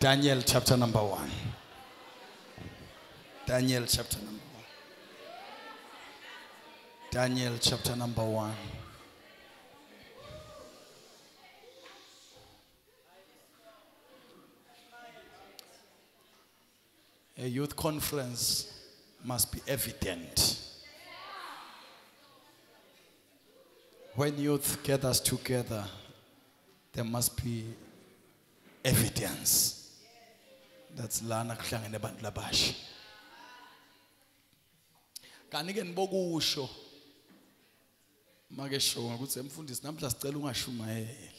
Daniel chapter number 1. Daniel chapter number 1. Daniel chapter number 1. A youth conference must be evident. When youth gathers together, there must be evidence. That's lana kuhlangene abantu labasha. Kanti ke nibokusho. Make sho ukuthi emfundisi namhla sicela ungashumayeli.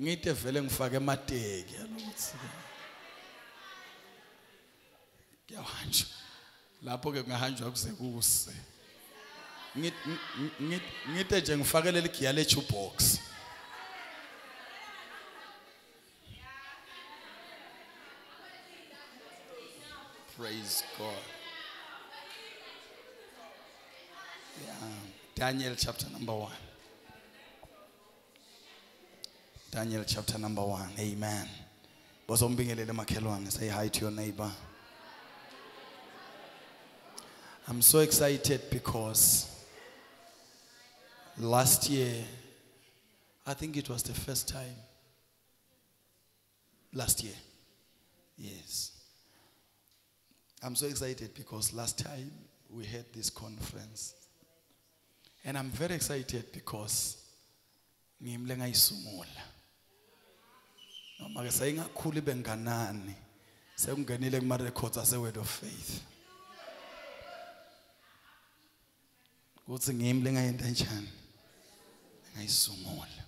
Ngite vele ngifake emateki yalokuthi kuyahanjwa. Lapho ke kungahanjwa kuze kuse. Ngit- ngit- ngite nje ngifakele igiya le box. Praise god. Yeah. Daniel chapter number 1 daniel chapter number 1 amen. Bozombingelele makhelwane. Say hi to your neighbor. I'm so excited because last year, I think it was the first time. Last year. Yes. I'm so excited because last time we had this conference. And I'm very excited because ngimle ngayisungula. Noma word of faith. Ngayisungula.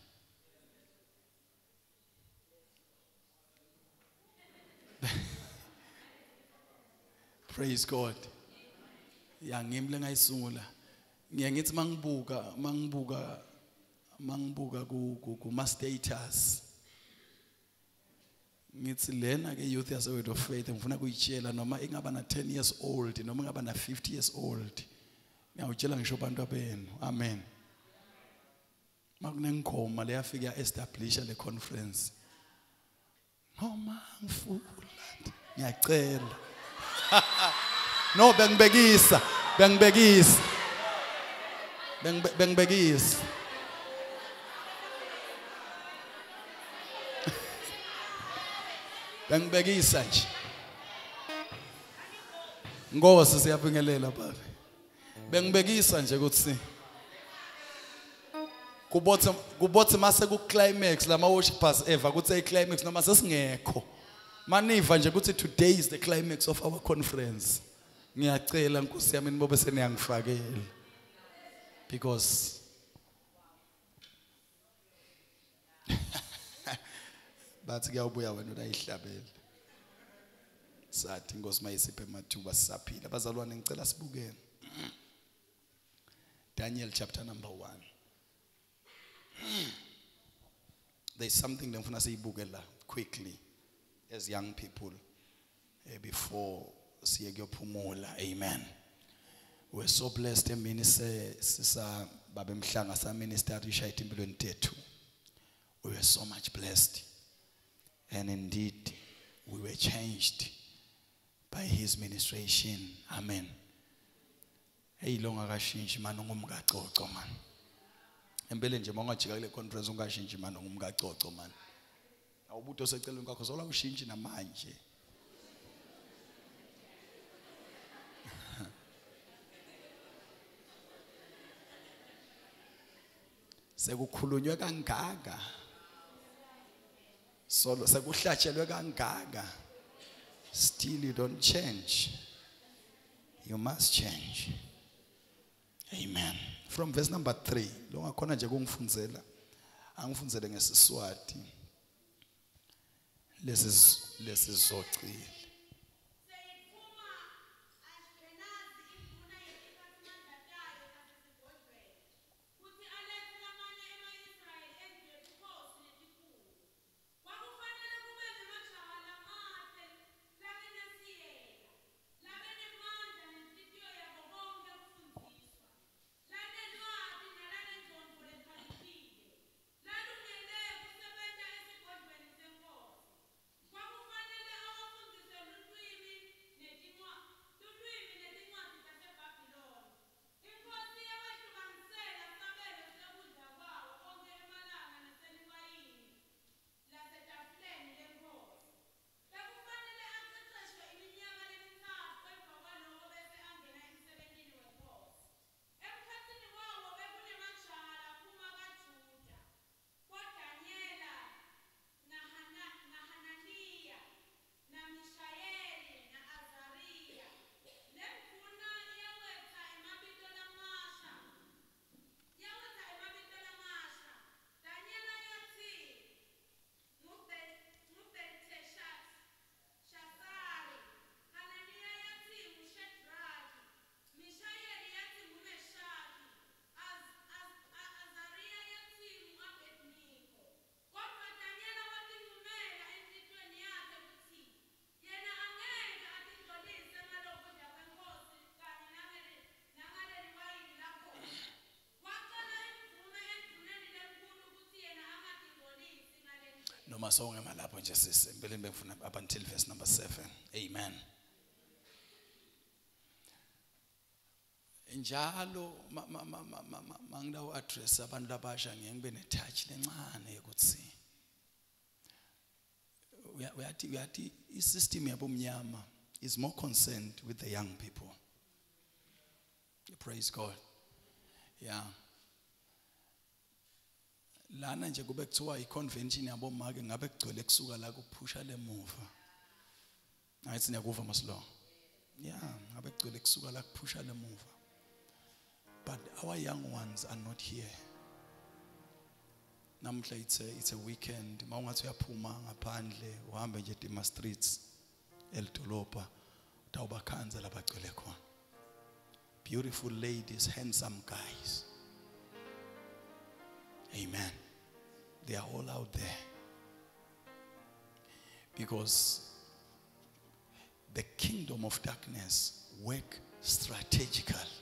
Praise God. Ya ngimi lengayisungula. Ngiye ngithi mangibuka, mangibuka mangibuka ku ku- kuma status. Ngithi lena ke youth yase word of faith ngifuna kuyitshela noma ingaba na 10 years old noma ingaba na 50 years old. ngiyawutshela ngisho abantu abenu amen makunengkhoma leyafika establish le conference noma ngifula ngiyacela no bengibekisa bengibekisa Bengibe- bengibekisa bengibekisa nje Nkosi siyabingelela baba bengibekisa nje ukuthi kubothi kubothi mase ku climax lama worshipers ever kuthi ay climax noma sesingekho. Maniva nje ukuthi today is the climax of our conference. Ngiyacela nkosi yami nibobe seniyangifakela. Because bathi kuyawubuya wena unayihlabele sathi inkosi mayisiphe emathuba sisaphila. Bazalwane ngicela sibukene Daniel chapter number 1 There's something ngifuna siyibuke la quickly as young people eh, before siye kuyophumula amen. We're so blessed emini sisa baba emhlanga sa minister Richard impilweni tethu. We were so much blessed. And indeed we were changed by his ministration. Amen. Hey lo ngakashintshi manje ungumkacoco man empeleni nje mawungajika kule conference ungashintshi manje ungumkacoco man awubuthi oseceleni kwakho sola ushintshi namanje. Sekukhulunywe kangaka. Solo sekuhlatshelwe kangaka. Still you don't change. You must change. Amen. From verse number 3 lo ngakhona nje kungifundzela angifundzele ngesiswati. Lesi noma sowungema lapho nje sisi empeleni bengifuna up until verse number 7 amen. Njalo ma- ma- ma- ma- ma- ma- mangilawo address abantu labasha ngeke ngibe netouch lencane uya- uyathi uyathi isystem yabomnyama is more concerned with the young people. Praise god. Yeah lana nje kube kuthiwa i-convention yabomake ngabe kugcwele kusuka la kuphusha lemuva ayithi niyakuva masilo yeah ngabe kugcwele kusuka la kuphusha lemuva but our young ones are not here. Namhla it's a, it's a weekend mawungathi uyaphuma ngaphandle uhambe nje tima streets elidolobha utawubakhanza labagcwele khona. Beautiful ladies handsome guys. Amen. They are all out there. Because the kingdom of darkness work strategically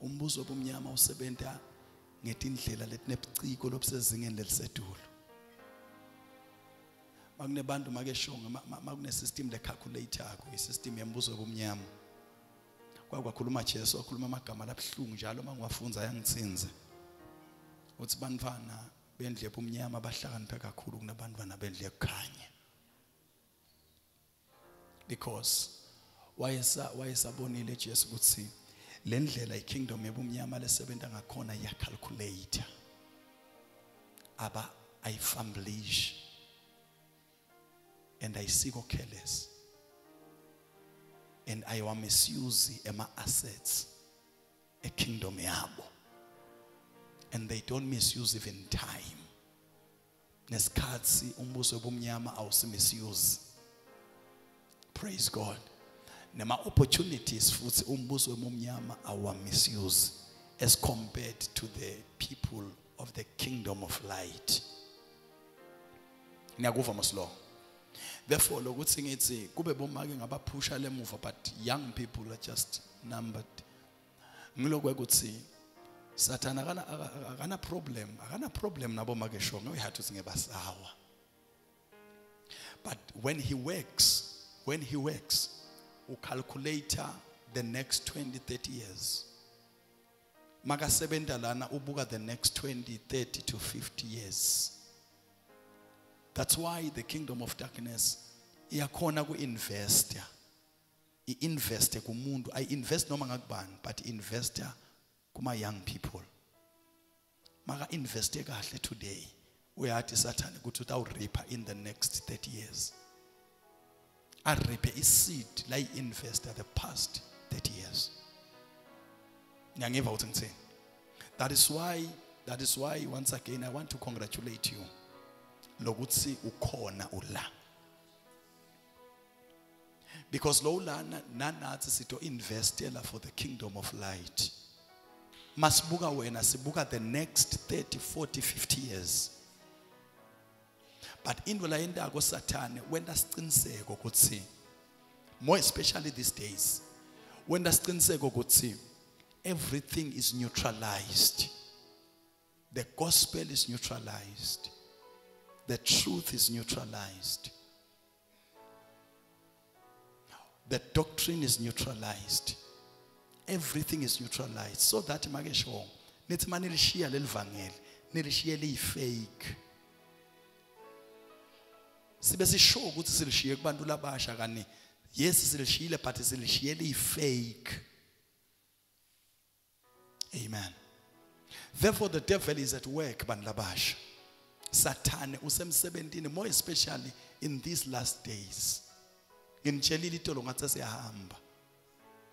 umbuzo wobumnyama usebenza ngetindlela letinebuciko lobusezingeni lelisetulu. Makunebantu make shonga makune system le calculator ko isystem yembuzo wobumnyama kwakwakhuluma Jesu wakhuluma amagama labhlungu njalo mangiwafunza ayangitsinze uthi bantwana bendle ebumnyama bahlakaniphe kakhulu kunabantwana bendle ekukhanya because wayesa wayesabonile Jesu ukuthi le ndlela ikingdom yebumnyama lesebenza ngakhona iya calculator aba ayifamblish and ayisiko careless and ayiwa misuse ema assets e kingdom yabo. And they don't misuse even time. Nesikhathi umbuso wobumnyama awusimisuse praise god. Nema opportunities futhi umbuso awa misuse as compared to the people of the kingdom of light. Niyakuva maslo therefore lokuthi ngithi kube bomake ngabaphusha lemuva but young people are just numbered. Ngilokwekuthi sathana akana akana problem akana problem nabo make shonga uyathi uthi ngebasawa but when he works when he works ucalculator the next 20 30 years. Makasebenta lana ubuka the next 20 30 to 50 years. That's why the kingdom of darkness iyakhona ku-investa. I-investe kumuntu ayi-invest noma ngakubani but investa kuma-young people. Maka-investe kahle today. Uyathi sathane ukuthi utawuripha in the next 30 years. Ariphe iseed la i-investa the past 30 years. Ngiyangiva ukuthi ngithini? That is why that is why once again i want to congratulate you. Lokuthi ukhona ula. Because lo lana nanathi sito investela for the kingdom of light masibuka wena sibuka the next 30 40 50 years. But into la yendako sathane wenda siciniseko ukuthi more especially these days wenda siciniseko ukuthi everything is neutralized. The gospel is neutralized. The truth is neutralized. The doctrine is neutralized everything is neutralized. So that make sure nithi manilishiya lelivangeli nilishiye liyifake. Sibe sisho ukuthi silishiye kubantu labasha kani yes silishiyile but silishiye liyifake. Amen. Therefore the devil is at work bantu labasha. Sathane usemsebentini more especially in these last days. Nginitshelile itolo ngathi siyahamba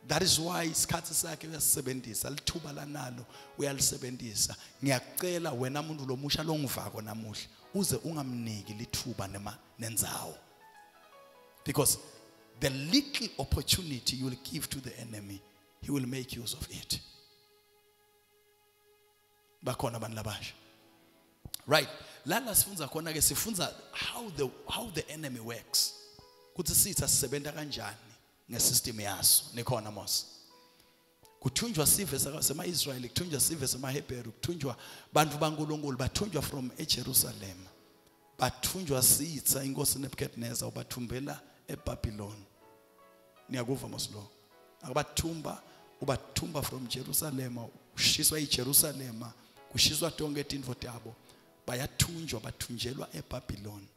that is why isikhathi sakhe uyasisebenzisa lithuba lanalo uyalisebenzisa. Ngiyacela wena muntu lomusha longivako namuhla uze ungamniki lithuba nema nendzawo because the little opportunity you will give to the enemy he will make use of it. Bakhona abantu labasha. Right. Lana sifunza khona ke sifunza how the how the enemy works. Kuthi sitha sisebenza kanjani ngesystem yaso nikhona mos. Kuthunjwa sive sema Israel kuthunjwa sive sema Hebrew kuthunjwa bantu baNkulunkulu bathunjwa from eJerusalem. Bathunjwa sitha inkosi Nebuchadnezzar ubathumbela eBabylon niyakuva moslo akabathumba ubathumba from Jerusalem ushiswa eJerusalem kushiswa tonke tintfo tabo bayathunjwa bathunjelwa eBabylon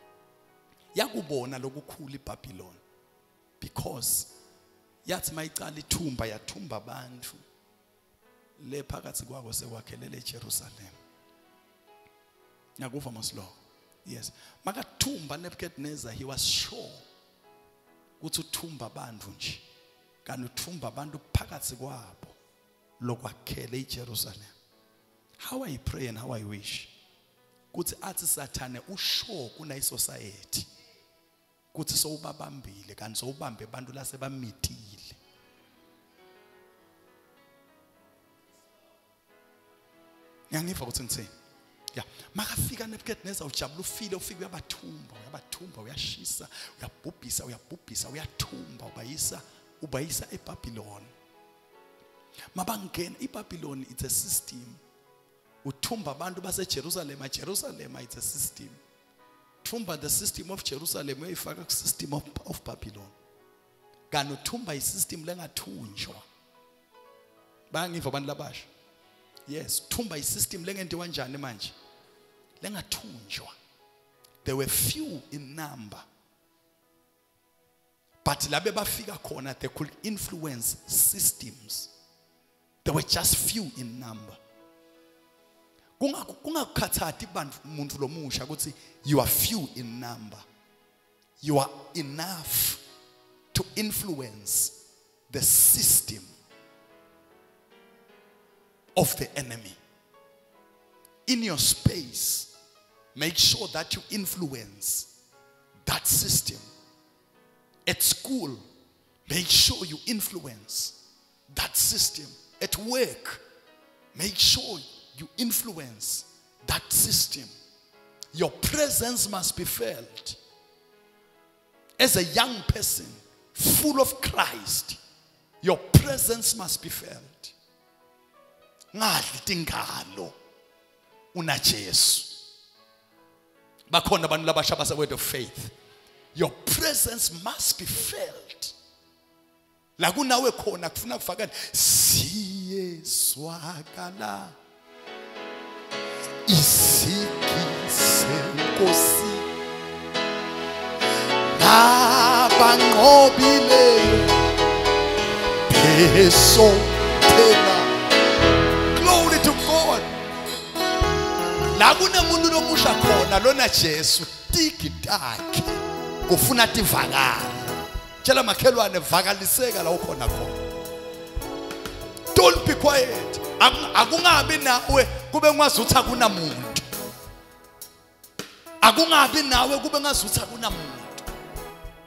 yakubona lokukhulu iBabylon because yathi mayicala ithumba yathumba abantu. Le phakathi kwako sekwakhelele eJerusalem. Nyakuva moslo yes. Makathumba Nebuchadnezzar he was sure ukuthi uthumba abantu nje. Kanti uthumba abantu phakathi kwabo lokwakhela eJerusalem how i pray and how i wish? Kuthi athi sathane usho kuna society. Kuthi sowubabambile kanti sowubambe abantu lasebamithile Ngiyangiva ukuthi ngithini? Ya makafika Nebuchadnezzar ujabula ufile ufike uyabathumba uyabathumba uyashisa uyabhubhisa uyabhubhisa uyathumba ubayisa ubayisa ebhabhiloni. Mabangena ibhabhiloni it's a system. Uthumba abantu basejerusalema jerusalema it's a system thumba the system of Jerusalem uyifaka ku system of, of Babylon. Kanti uthumba isystem lengathunjwa. Bayangiva abantu labasha. Yes thumba isystem lengentiwa kanjani manje? Lengathunjwa. There were few in number. But labe bafika khona they could influence systems. There were just few in number kungakukhathathi bantu umuntu lomusha ukuthi you are few in number. You are enough to influence the system of the enemy. In your space make sure that you influence that system. At school make sure you influence that system. At work make sure you influence that system. Your presence must be felt. As a young person, full of Christ, your presence must be felt. Ngadli tingalo una Jesu. Bakhona abantu labasha base word of faith. Your presence must be felt. La kunawe khona kufuna kufakani siye isikise nkosi nabanqobileyo besothela glory to god. La kunemuntu lomusha khona lona Jesu. Tigi takhe kufuna tivakala tshela makhelwane vakaliseka la ukhona khona. Don't be quiet. Aku- akungabi nawe kube ngazuthi akunamuntu. Akungabi nawe kube ngazuthi akunamuntu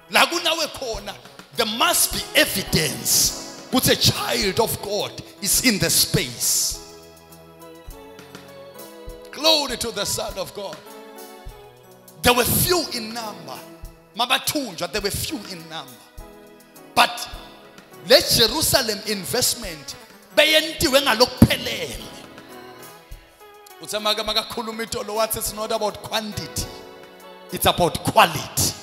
la kunawe khona there must be evidence ukuthi a child of god is in the space. Glory to the son of god. There were few in number. Mabathunjwa there were few in number. But le Jerusalem investment beyentiwe ngalokuphelele. Utsamaka makakhuluma itolo wathi it's not about quantity it's about quality.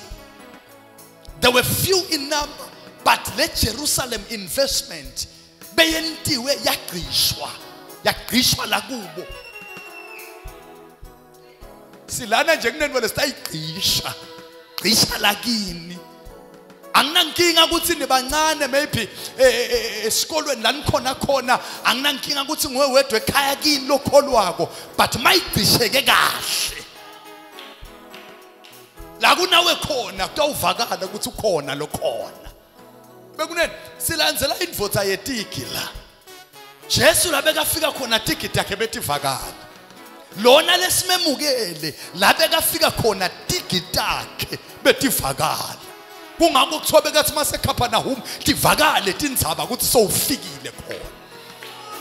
There were few in number but le Jerusalem investment beyentiwe yagqishwa yagqishwa la kubo silana nje kunento lesitayigqisha gqisha lakini. Anginankinga ukuthi nibancane maybe eh, eh, eh, esikolweni la nikhona khona anginankinga ukuthi nguwe wedwa ekhaya kini lokholwako but mayigcisheke kahle. La kunawe khona kutawuvakala ukuthi ukhona lokhona. Bekunene silandzela indvodza yetigi la. Jesu la bekafika khona ticket yakhe betivakala lona lesimemukele la bekafika khona ticket yakhe betivakala kungako kuthiwa bekathi maseKapernaum tivakale tindzaba ukuthi sowufikile khona.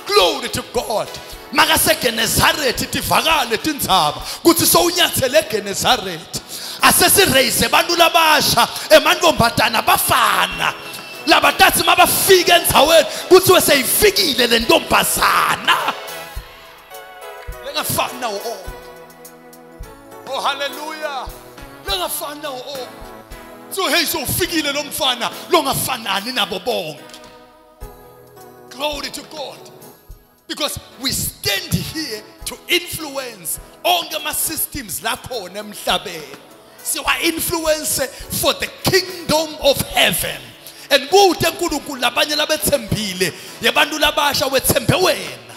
Glory to god. Makasegenezarethi tivakale tindzaba ukuthi sowunyathele egenezarethi asesireyise bantu labasha emantombazana bafana. Labatatsi mabafika endzaweni kuthiwe seyifikile le ntombazana. Lengafani nawo onke oh haleluya lengafani nawo onke so hey so ufikile lo mfana longafanani nabo bonke. Glory to god. Because we stand here to influence onke ama systems la khona emhlabeni. Siwa influence for the kingdom of heaven. And kude uNkulunkulu labanye labethembile yabantu labasha wethembe wena.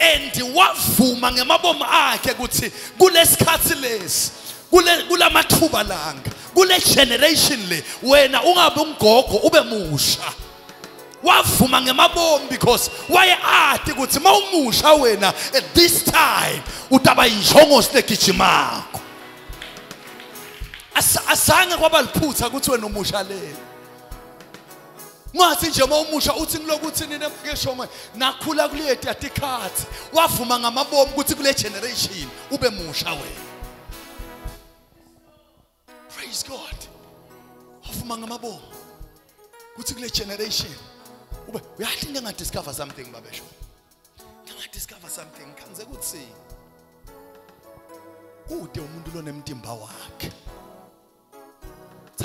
And wavuma ngemabomo akhe ukuthi kulesikhathi lesi kulamathuba langa kule generation le wena ungabe ungogo ube musha. Wavuma ngemabomu because waye ati ukuthi mawumusha wena at this time utaba injongosi legijimako Asa- asange kwaba liphutha ukuthi wena umusha lelo ngathi nje mawumusha uthi ngilokuthi nina emfukesho moya nakhula kuleti atikhathi wavuma ngamabomu ukuthi kule generation ube musha wena. Praise god. Wavuma ngamabomu ukuthi kule generation ube uyathi into engadiscover something babesho? Engadiscover something khanze ukuthi kude umuntu lonemtimba wakhe.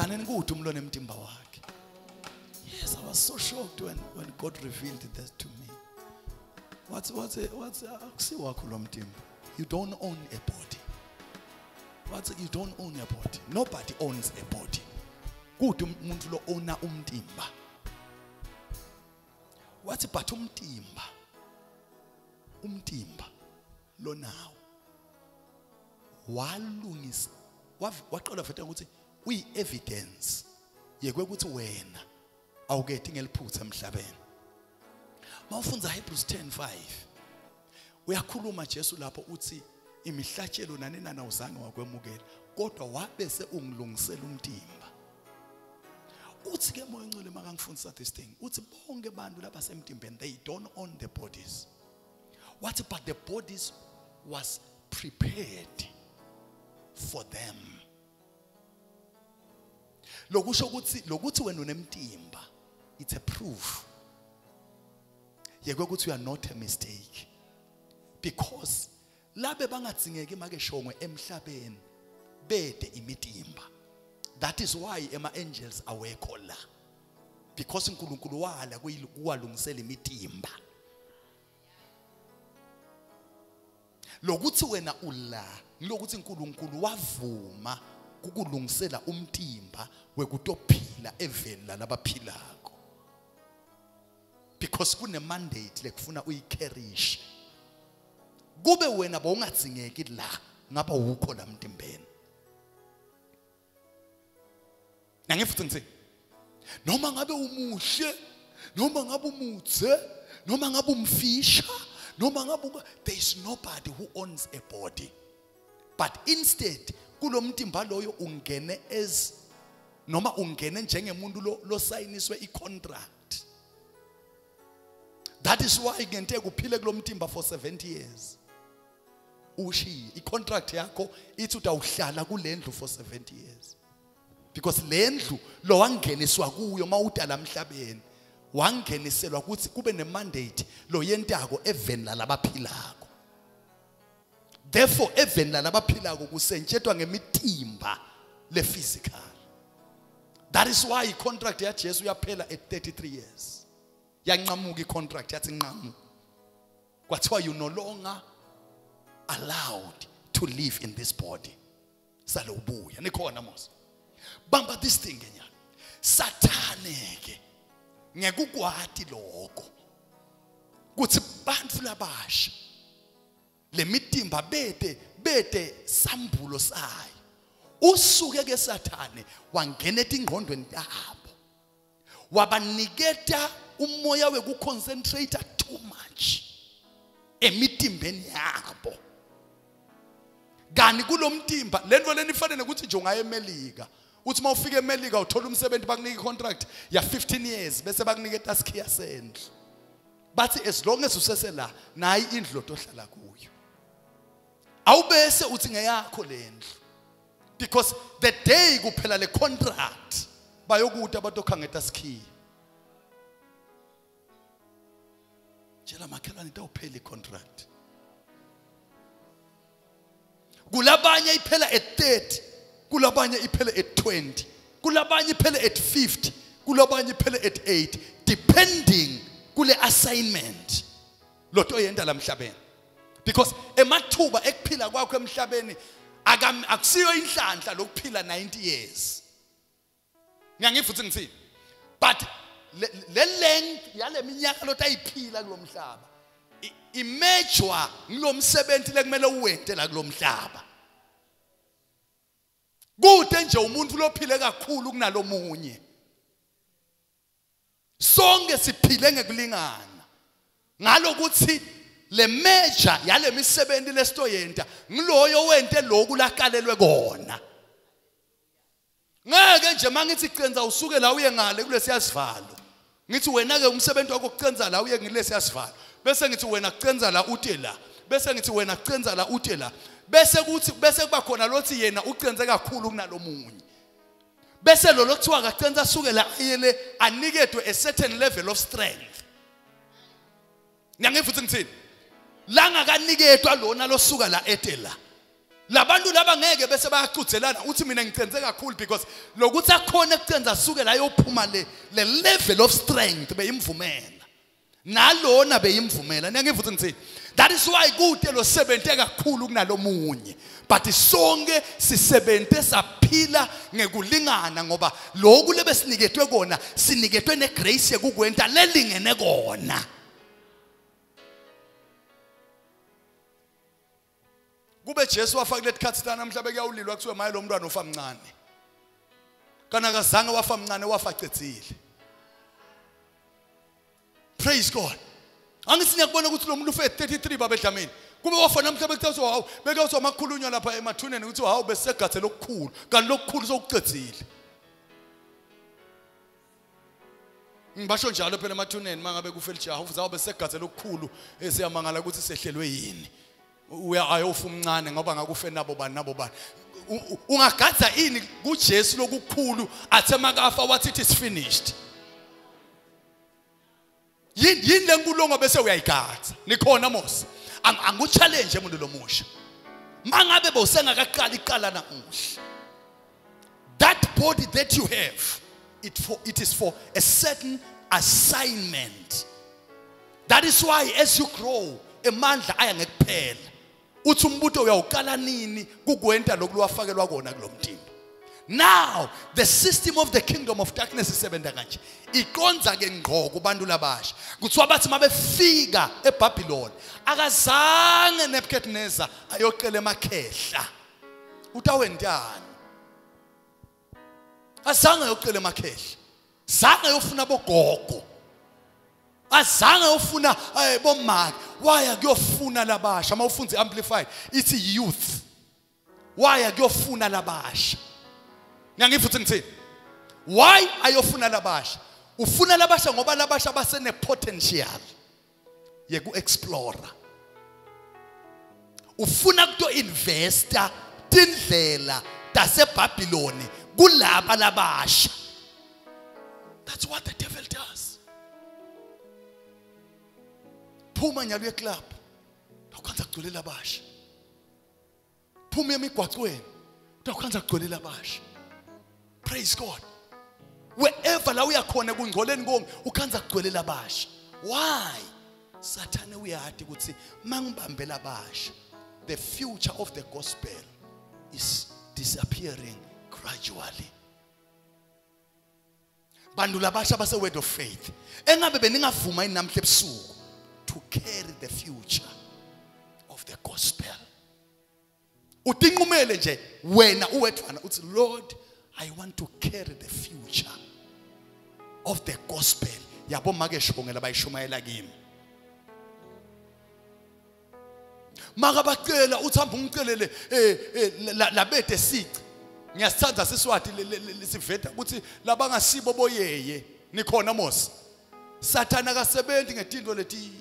Tsaneni kude umuntu lonemtimba wakhe yes i was so shocked when when god revealed that to me. What's what's what's akusiwakho lo mtimba. You don't own a body. What's you don't own a body. Nobody owns a body. Kude umuntu lo owna umtimba. Wathi but umtimba? Umtimba lonawo walungisa waqala futhi ukuthi uyi evidence yekwekuthi wena awukethi ngeliphutha emhlabeni. Mawufunza Hebrews 10:5 uyakhuluma Jesu lapho uthi imihlatshelo nanena awuzange wakwemukela kodwa wabese ungilungisela umtimba. Uthi ke moya ngcwele makangifundisa this thing uthi bonke abantu labasemtimbeni they don't own the bodies. Wathi but the bodies was prepared for them. Lokusho ukuthi lokuthi wena unemtimba it's a proof. Yekwe ukuthi you are not a mistake. Because labe bangadingeki make shongwe emhlabeni bede imitimba. That is why ema angels awekho la. Because uNkulunkulu wala kuwalungisela imitimba. Lokuthi wena ula lokuthi uNkulunkulu wavuma kukulungisela umtimba wekutophila eveni lalabaphilako because kune mandate lekufuna uyicarrish kube wena bowungatsingeki la ngapha ukho la mtimbeni Nangifuthi ngithi noma ngabe umuhle noma ngabe umutse noma ngabe umfisha noma ngabe there is nobody who owns a body. But instead kulomtimba loyo ungene as noma ungene njengemuntu lo losayiniswe icontract. That is why ngente kuphile kulomtimba for 70 years. Ushiye icontract yakho ithi utawuhlala kulendlu for 70 years. Because lendlu lo wangeniswa kuyo mawudala emhlabeni wangeniselwa ukuthi kube nemandate lo yentako eveni lalabaphilako therefore eveni lalabaphilako kusentshethwa ngemitimba le physical. That is why icontract yaJesu yaphela at 33 years. Yanqamuka icontract yathi nqamu. Kwathiwa you no longer allowed to live in this body. Sale ubuya nikhona mos. Bamba this thing kenyana sathane ke ngekukwati lokho. Kuthi bantu labasha lemitimba bede bede sambulo sayo. Usuke ke sathane wangena etingqondweni tabo wabaniketa umoya wekuconcentrate too much emitimbeni yabo. Kani kulomtimba lento lenifanele ukuthi nje ungaya emelika uthi mawufika emelika uthola umsebenzi bakunika icontract ya 15 years bese bakunika itask yasendlu bathi as long as usese la nayi indlu otohlala kuyo. Awubese uthi ngeyakho lendlu because the day kuphela le contract bayokuthi abatokha ngetaskhiya tshela makhelwane itawuphela icontract. Kulabanye iphela at 30 kulabanye iphele at 20 kulabanye iphele at 50 kulabanye iphele at 8 depending kule assignment. Lotho oyenda la emhlabeni. Because emathuba ekuphila kwakho emhlabeni akusiyo inhlanhla lokuphila 90 years. Ngiyangifuthe ngithini? But le le length yale minyaka lothi ayiphila kulomhlaba imejwa ngilomsebenzi lekumele uwente la kulomhlaba kude nje umuntu lophile kakhulu kunalomunye sonke siphile ngekulingana. Ngalokuthi le measure yale misebenzi lesitoyenta ngiloyo wente lokhu lakalelwe kona. Ngeke nje mangithi cenza usuke la uye ngale kulesiya sivalo ngithi wena ke umsebenzi wakho kucenza la uye ngilesiya sivalo bese ngithi wena kucenza la uthi la. Bese ngithi wena kucenza la uthi la. Bese kuthi bese kuba khona lothi yena ucenze kakhulu kunalomunye bese lo lokuthiwa kacenza asuke la ayele anikedwe a certain level of strength. Ngiyangifuthi ngithini? La ngakaniketwa lona losuka la etela labantu laba ngeke bese bayaqudzelana uthi mina ngicenze kakhulu because lokuthi akhona ekucenza asuke la yophuma le le level of strength beyimvumela. Nalona beyimvumela. Niyangivuthi ngithini that is why kude lo sebente kakhulu kunalomunye. But sonke sisebente saphila ngekulingana ngoba lokhu lebesiniketwe kona siniketwe negrace yokukwenta lelingene kona. Kube Jesu wafa kuleti khathi lana mhlawumbe kuyawulilwa kuthiwe maye lo mntwana ufa mncane kana kazange wafa mncane wafa cecile praise god. Angithi ngiyakubona ukuthi lo muntu ufe 33 babedlamini. Kube wafa namhlanje kuthiwa hawu beke uthi amakhulunywa lapha emathuneni ukuthi hawu besegathe lokukhulu kanti lokukhulu sokucecile ngibasho njalo phela emathuneni mangabe kufe lijaha ufuthi hawu besegathe lokukhulu esiyamangala ukuthi sehlelwe yini. Uya ayofa umncane ngoba ngakufe nabo bani nabo bani. Ungagadza ini kuJesu lokukhulu athe makafa wathi it is finished? Yini yini lenkulungu bese uyayigadza nikhona mos. Ang- anguchallenge umuntu lomusha mangabe bosengakaqala iqala namuhla that body that you have it for it is for a certain assignment. That is why as you grow emandla aya ngekuphela. Uthi umbuto uyawuqala nini kukwenta lokuliwafakelwa kona kulomtimba now the system of the kingdom of darkness isebenza kanje. Iqonza ke ngqo kubantu labasha. Kuthiwa bathi mabefika eBabylon akazange Nebuchadnezzar ayoqela emakhehla. Utawentani azange ayoqela emakhehla. Zange ayofuna bogogo azange ayofuna eh, bomake. Waya kuyofuna labasha mawufunza amplified ithi youth. Waya kuyofuna labasha ngiyangifuthe ngithini? Why ayofuna labasha ufuna labasha ngoba labasha basene potential yeku explore ufuna kuto investor tindlela taseBabylon kulaba labasha that's what the devil does. Phuma nyalo yeclub awukhanza kugcwelela abasha phuma emigwacweni awukhanza kugcwelela abasha praise god. Wherever la uyakhona kungcoleni konke ukhanza kugcwelela abasha why? Sathane uyati ukuthi mangibambela abasha the future of the gospel is disappearing gradually. Bantu labasha base word of faith. Engabe beningavuma ini namhle ebusuku? To carry the future of the gospel. Utinqumele nje wena uwedwana uthi lord i want to carry the future of the gospel. Yabo make shibongela bayishumayela kimi. Makabacela uthi hamba ungicelele eh eh, la- labede sici. Ngiyasithanda siswati le- le- le- siveda ukuthi labangasibo boyeye nikhona mos sathana akasebenzi ngetinto leti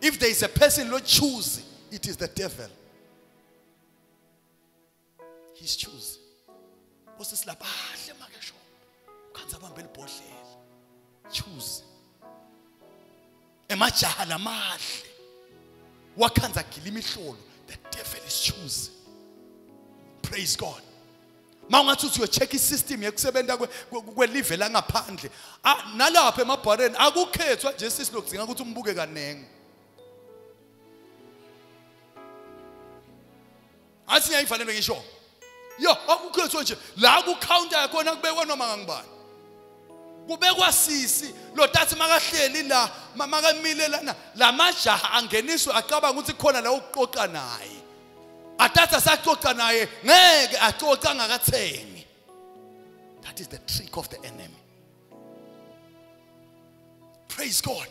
if there is a person not choose it is the devil. He's choose bose silabahle make sho ukhanza bambe libhodlela. Choose. Emajaha lamahle. Wakhanza gila imihlolo the just choose praise god mawungathi uthi uyo-check i-system yokusebenza kwe- kwe- kwelive langaphandle. Ah, nalapha emabhareni akukhethwa nje sisi lokudzinga ukuthi umbuke kanenge athi ngiyayifanele ngisho. Yo akukhethwa nje. La kucounter khona kubekwa noma ngangibani? Kubekwa sisi. Lo tathi makahleli la ma- makamile lana lamajaha angeniswe acabanga ukuthi khona la ukuqoqa naye. Atatha saxoxa naye ngeke axoxa ngakathengi. That is the trick of the enemy. Praise god.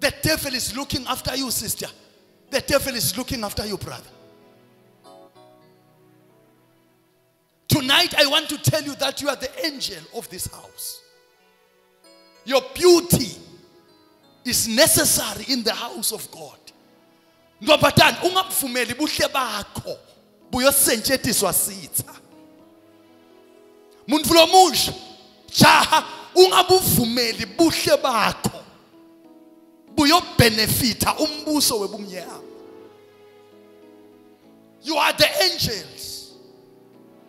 The devil is looking after you sister. The devil is looking after you brother. Tonight, I want to tell you that you are the angel of this house. Your beauty is necessary in the house of God. Ngoba tani ungabuvumeli buhle bakho buyosentshetiswa sitha. Muntu lomusha jaha ungabuvumeli buhle bakho buyobenefita umbuso webumnyama. You are the angels.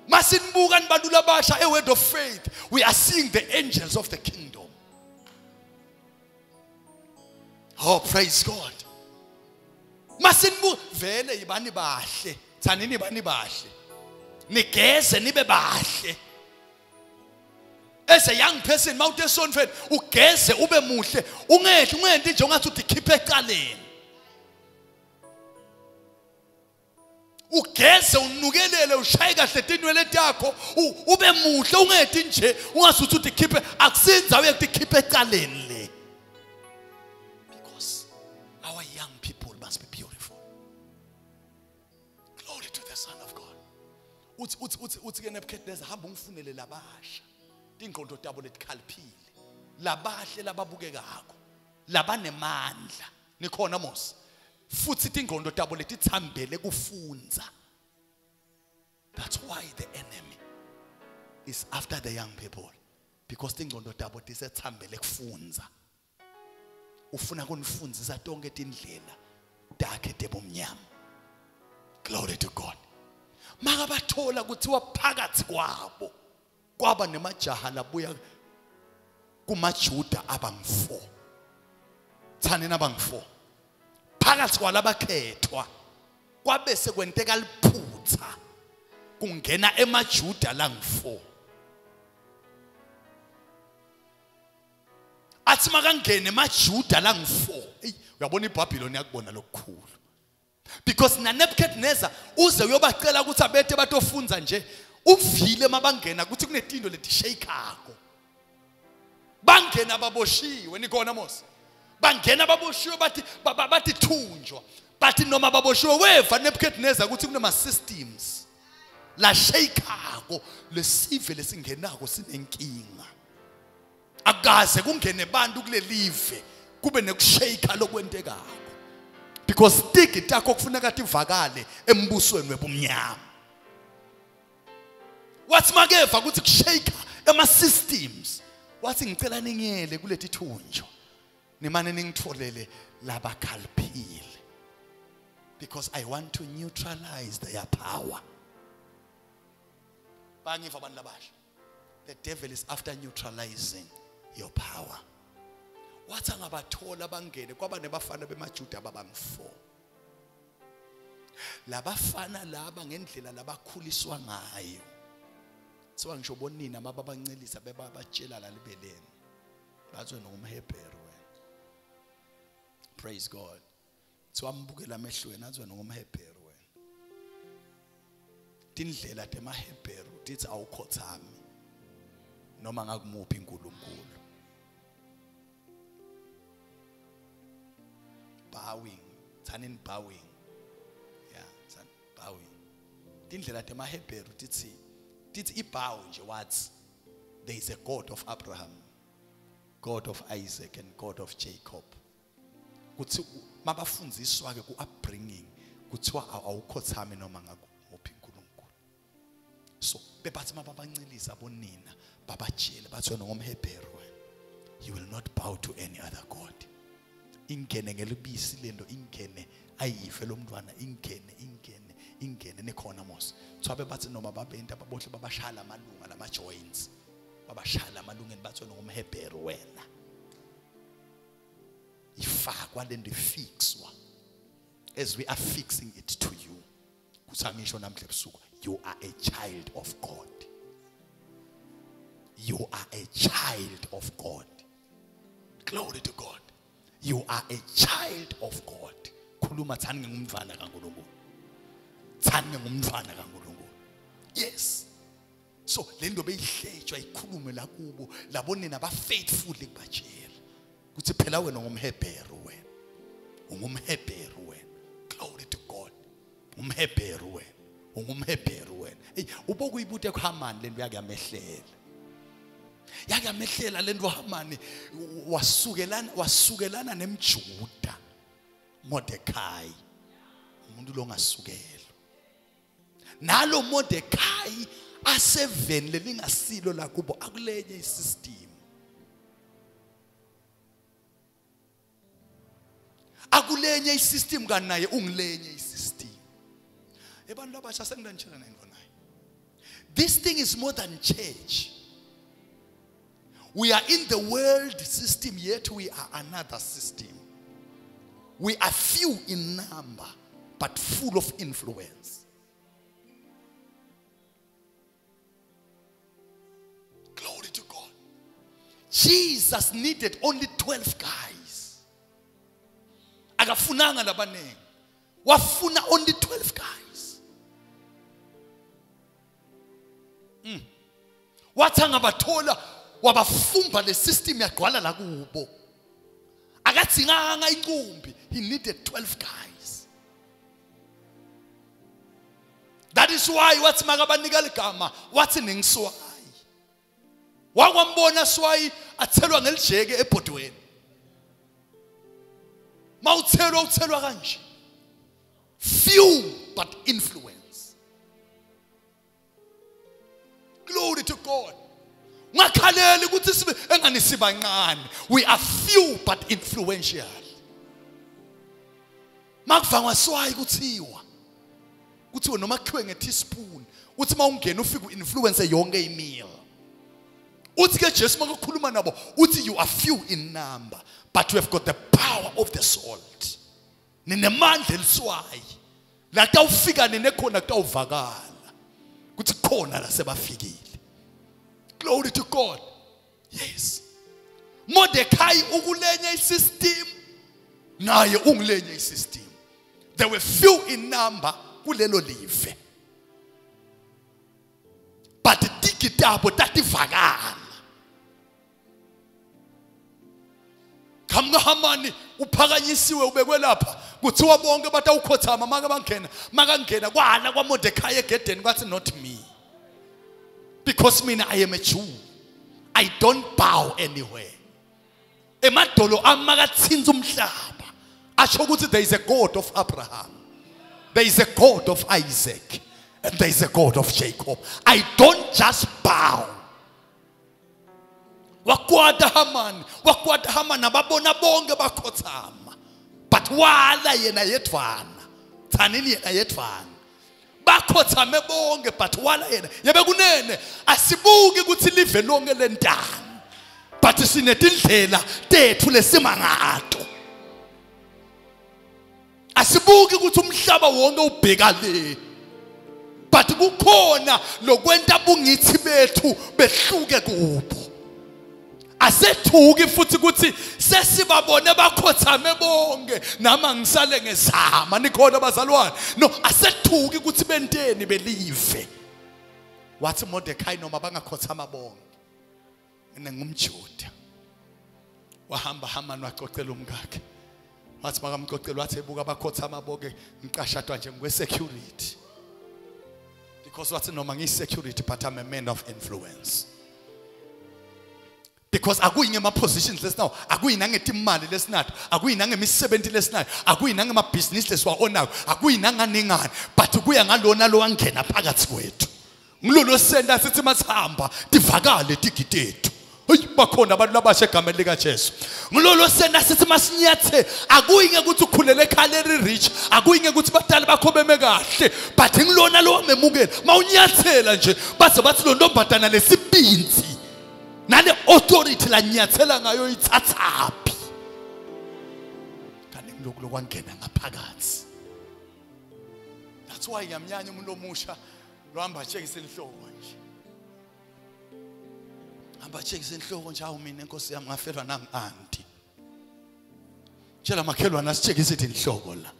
Masinibuka nibantu labasha a word of faith. We are seeing the angels of the kingdom. Oh praise God. Masinibuka vele yibani bahle. Tsanini bani bahle. Nigeze nibe bahle. As a young person mawute esonfeni ugeze ube muhle ungehli ungenti nje ungathi udikhiphe ecaleni. ugeze unukelele ushaye kahle tinwele takho ube muhle ungedi nje ungasuthi uthi khiphe akusinzawo yokuthi khiphe ecaleni uthi uthi uthi uthi ke Nebuchadnezzar hamba ungifunele labasha ingqondo tabo letikhaliphile labahle lababukekako labanemandla nikhona mos futhi tingqondo tabo letithambele kufunza. That's why the enemy is after the young people. Because tingqondo tabo tisethambele kufunza. Ufuna kunifundzisa tonke tindlela takhe tebumnyama glory to god. Makabathola kuthiwa phakathi kwabo kwaba nemajaha labuya kumajuda abangu-4 tsanini abangu-4 phakathi kwalabakhethwa kwabe sekwenteka liphutha kungena emajuda langu-4 athi makangene emajuda langu-4 eyi uyabona ibhabhiloni yakubona lokukhulu. Because nanebukhadnezzar uze uyobacela ukuthi abethe batofunza nje uvile mabangena ukuthi kunetindo letishayikako. Bangena baboshiwe nikhona mos. Bangena baboshiwe bathi ba- ba- bathi thunjwa. Bathi noma baboshiwe weva nebukhadnezzar ukuthi kunema-systems lashayikako lesive lesingenako sinenkinga. Akaze kungene bantu kule live kube nekushayika lokwentekayo because tigi takho kufuneka tivakale embusweni webumnyama wathi makeva ukuthi kushake ema-systems wathi ngicela ningiyele kuleti thunjo. Nimane ningitholele labakhaliphile because i want to neutralize their power. Bangiva abantu labasha. The devil is after neutralizing your power wathi angabathola bangene kwaba nebafana bemajuda babangu-4 labafana laba ngendlela labakhuliswa ngayo. Thiwa ngisho bonina mababancelisa bebabatshela la libeleni bathwe nongumhebheru wena. Praise god. Thiwa mbukela amehlweni athwe nongumhebheru wena. Tindlela temahebheru tithi awukhothami. Noma ngakumuphi unkulunkulu. Bowing. Tsanini bowing. Yeah tsan bowing. Tindlela temahebheru tithi tithi ibow nje wathi there is a god of abraham god of isaac and god of jacob. Kuthi mabafundziswa ke ku-upbringing kuthiwa aw- awukhothami noma ngakuphi unkulunkulu. So bebathi mababancelisa bonina babatshele bathi wena ngomhebheru wena you will not bow to any other god. Ingene ngelibisi lento ingene ayife lo mntwana ingene ingene ingene nikhona mos. Tshwabe bathi noma babenta babohle babashala amalunga lama joints babashala amalungeni bathona ngumhebheru wena. Ifakwa lento ifixwa as we are fixing it to you. Kusangisho namhla ebusuku you are a child of God. You are a child of God. Glory to God. You are a child of God. Khuluma thani ngingumntwana kaNkulunkulu. Thani ngingumntwana kaNkulunkulu. Yes. So le nto beyihlejwa ikhulume la kubo labonina ba faithful kubatshela kuthi phela wena ungumhebheru wena. Ungumhebheru wena. Glory to God. Umhebheru wena. Ungumhebheru wena. Hey ubokuyibuthe kuhamani lento yakuyamehlela. Yakuyamehlela lento uhamani wasukelana wasukelana nemjuda Mordekai. Umuntu lo ngasukelo nalo Mordekai aseveni lelingasilo la kubo akulenye isystem. Akulenye isystem kanaye ungilenye isystem. Ebantu abasha sengidantshela nento naye. This thing is more than church. We are in the world system yet we are another system. We are few in number but full of influence. Glory to god. Jesus needed only 12 guys. Akafunanga labanengi. Wafuna only 12 guys. Mm. wathi angabathola wabafumba le system yagcwala la kubo. Akadzinganga inkumbi he needed 12 guys. That is why wathi makabanika ligama wathi ningiswayi wakwambona swayi athelwa ngelijeke ebhodweni. Mawuthelwa uthelwa kanje. Few but influence. Glory to god. Ngakhaleli ukuthi sibe engani sibancane we are few but influential. Makuvangwa swayi kuthiwa kuthiwa noma kuthiwe nge-teaspoon uthi uma ungena ufike u-influence yonke imeal uthi ke jesu makakhuluma nabo uthi you are few in number but you have got the power of the salt. Ninemandla eliswayi. La tawufika ninekhona kutawuvakala. Kuthi khona la sebafikile. Glory to god. Yes. Mordecai ukulenye isystem. Naye ungilenye isystem. There were few in number kulelo live. But digitabo tativakala. Kamngahamani uphakanyisiwe ubekwe lapha. Kuthiwa bonke batawukhothama maka bangena makangena kwala kwaMordekhai egedeni kwathi not me. Because mina I am a Jew. I don't bow anywhere. Emadolo amakathinza umhlaba. Asho ukuthi there is a God of Abraham. There is a God of Isaac. And there is a God of Jacob. I don't just bow. Wakwata Haman. Wakwata Haman. Ababona bonke bakhothama. But wala yena yedwana. Thanini yena yedwana bakhothame bonke but wala yena. Yebe kunene asibuki ukuthi live lonke lentanga but sinetindlela tethu lesimangado asibuki ukuthi umhlaba wonke ubheka le but kukhona lokwenta bungithi bethu behluke kubo asethuki futhi ukuthi sesibabone bakhothame bonke. Nama ngisale ngezama nikhona bazalwane no asethuki ukuthi benteni belive. Wathi Mordekhai noma bangakhothama bonke. Mina ngumjuda. Wahamba Haman wacocela umkakhe. Wathi bakamcocela wathi ebuka abakhothama bonke ngiqashadwa nje ngwe security because wathi noma ngiyi security but I'm a man of influence. Because akuyi ngema positions lesinawo akuyi nangetimali lesinato akuyi nangemisebenzi lesinayo akuyi nangemabhizinisi lesiwa-onayo akuyi nanganingani but kuya ngalona lo wangena phakathi kwethu. Ngilolo senta sithi masihamba tivakale tigitethu Hey bakhona abantu labasha egameni lika Jesu. Ngilolo sena sithi masinyathe akuyinge ukuthi ukhulele ekhaya eri rich akuyinge ukuthi badala bakho beme kahle but ngilona lo memukela mawunyathela nje baze bathi lo ntombazana lesibinzi nale authority la nyathela ngayo ithathaphi. Kanti kuloku lokwangena ngaphakathi. That's why ngiyamnyanya umuntu omusha lo atshekise inhloko nje. hamba atshekise inhloko nje awu mina enkosi yami ngafelwa nangi anti tshela makhelwane asitshekise ithi inhloko la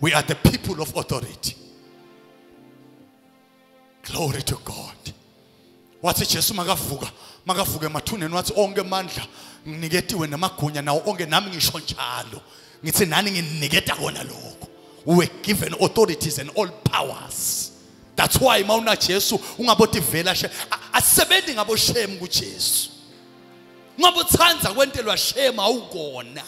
we are the people of authority glory to god wathi Jesu makavuka. Makavuka emathuneni. Wathi onke amandla nginiketiwe namagunya nawo onke nami ngisho njalo. Ngithi nani nginiketa kona lokho? We given authorities and all powers. That's why mawuna Jesu ungabothi vela she a- asisebenzi ngabo shame kuJesu. Ngabe uthanza kwentelwa shame awukona.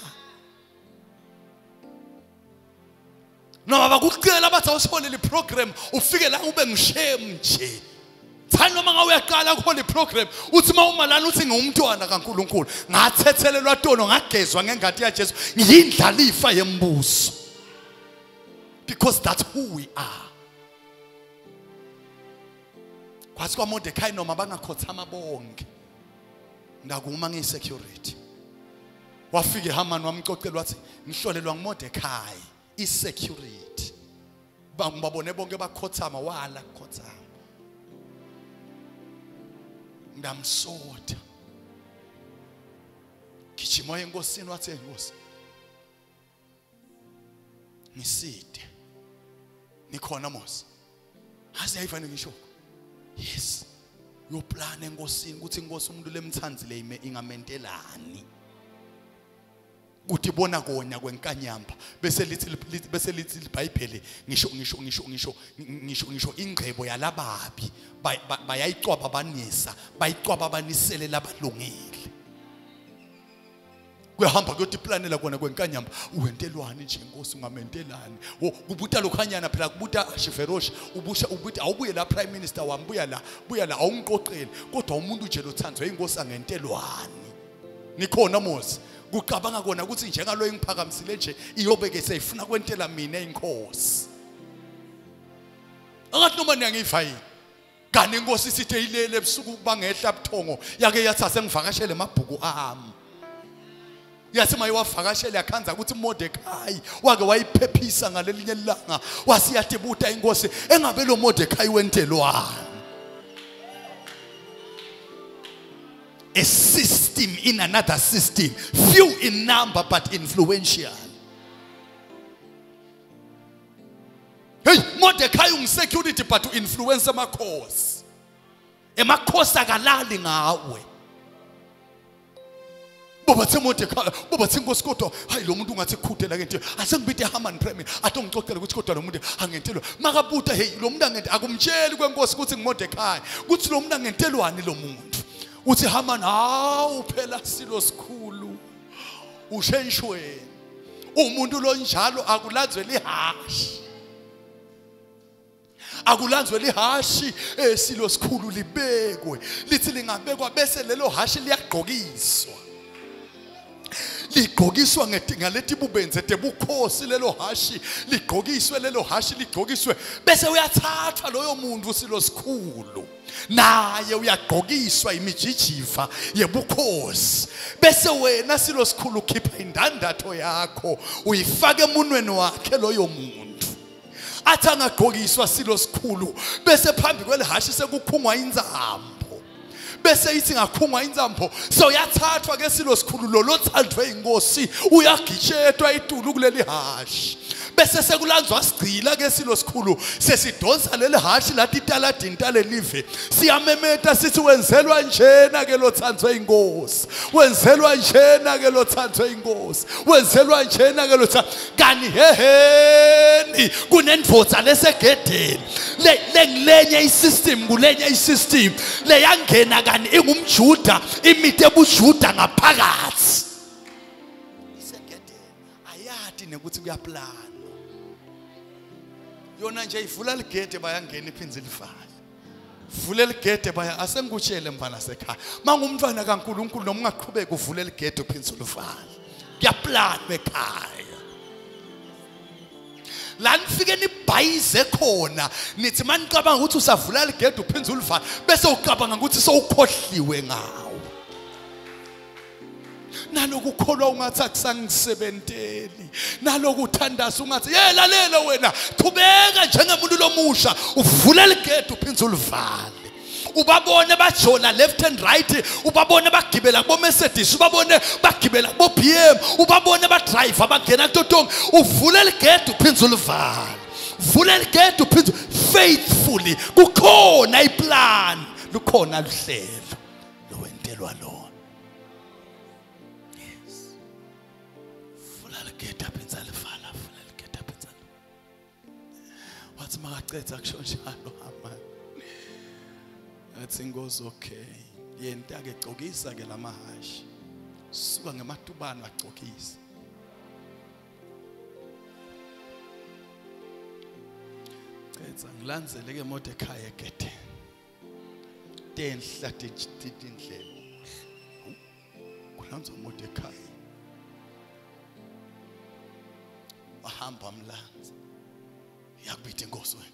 Noma bakucela bathi awusibonele iprogram ufike la ube ngishame nje. Thani noma ngawe uyaqala kuholy program uthi mawumalana uthi ngumntwana kaNkuluNkulu ngathethelelwa tono ngagezwa ngengadi yaJesu ngiyindlalifa yembuso. Because that's who we are. Kwathi kwaMordekai noma bangakhothama bonke ndakuma ngiyisecurity wafika eHaman wamcocela wathi ngihlolelwa nguMordekai isecurity. Babone bonke bakhothama wala khothama ndamsoda gijima enkosini wathi enkosi ngiside nikhona mos. Hazi ayifane ngisho. Yes yoplana enkosini ukuthi inkosi umuntu lemthanzile ime ingamentelani kuthi bona konya kwenkanyamba bese lithi bese lithi iBhayibheli ngisho ngisho ngisho ngisho ngisho ngisho ingcebo yalababi bay- ba- bayayicwaba banisa bayicwaba banisele labalungile. Kuyahamba kuyothi planela kona kwenkanyamba uwentelwani nje inkosi ungamentelani kubuta lokhanyana phela kubuta Shiferoshi ubusha ubuthi awubuye la prime minister wambuya la buya la awungiqoqeli kodwa umuntu nje lothanzwe inkosi angentelwani. Nikhona mosi kucabanga kona ukuthi njengalo engiphakamisile nje iyobeke seyifuna kwentela mina inkosi. Akathi noma niyangiva yini? Kani inkosi sithe ilele ebusuku bangehla buthongo yake yathi asengivakashele emabhuku ami. Yathi mayiwavakashele yakhanza ukuthi uMordekai wake wayiphephisa ngalelinye ilanga wasiyatibuta inkosi engabe lo Mordekai wentelwani a system in another system. Few in number but influential. Hey Mordekai ungisecurity but uinfluence amakhosi. Emakhosi akalali ngawe. Boba tse Mordekai boba tse inkosi kodwa hayi lo muntu ungathi khudela ke nje. Asengibithe Haman Premier athi ungixoxela ukuthi kodwa lo muntu angentelwa. Makabuta hey lo muntu angente akumtsheli kwenkosi ukuthi ngimordekai kuthi lo muntu angentelwani lo muntu? Uthi Haman hawu phela silo sikhulu ushenshweni. Umuntu lo njalo akulanzwe lihashi. Akulanzwe lihashi esilo sikhulu libekwe. Lithi lingabekwa bese lelo hashi liyagqokiswa. Ligqokiswa ngaleti bubenze tebukhosi lelo hashi. Ligqokiswe lelo hashi ligqokiswe. Bese uyathathwa loyo muntu silo sikhulu naye uyagqokiswa imijijiva yebukhosi. Bese wena silo sikhulu ukhipha indandatho yakho. Uyifaka emunweni wakhe loyo muntu. Athi angagqokiswa silo sikhulu bese phambi kwelihashi sekukhungwa inzambo bese ithi ngakhungwa inzambo soyathathwa ke silo sikhulu lo lothandwe inkosi uyagishetwa itulu kuleli hashi bese sekulanzwa sigcila ke silo sikhulu sesidonsa leli hashi lathi taladinta lelive siyamemeta sithi wenzelwa njena ke lothandwe inkosi wenzelwa njena ke lothandwe inkosi wenzelwa njena ke lothandwe kani heheni kunendvodza lesegedeni le lengilenye isystem kulenye isystem. Leyangena kani ingumjuda imite ebujuda ngaphakathi. Isegedeni ayati nekuthi kuyaplana. Yona nje ivula ligede bayangena iphindze livale vulela igede baya asengikutshele mfana sekhaya. Mangumntwana kaNkuluNkulu noma ungaqhubeka uvulela igede uphindze ulivale. Kuyaplanwa ekhaya. La nifike nibhayize khona nithi manicabanga ukuthi usavula ligede uphindze ulivale bese ucabanga ukuthi sowukhohliwe ngawo. Naloku ukholwa ungathi akusangisebenteli. Naloku uthandaza ungathi ye lalela wena qhubeka njengemuntu lomusha uvule ligede uphindze ulivale. Ubabone bajona left and right ubabone bagibela kubo Mercedes ubabone bagibela kubo BM ubabone badrive abangena kutotonke uvule ligede uphindze ulivale. Vule ligede uphindze faithfully kukhona iplan lukhona luhlelo. Kusho njalo amani athi inkosi okay yenta ke gcokisa ke lamahashi suka ngematubane agcokisa cetha ngilandzele ke Mordekhaya egedeni. Tenhla tindlela kulandzwa Mordekhaya wahamba amlanza. Yakubita inkosi wena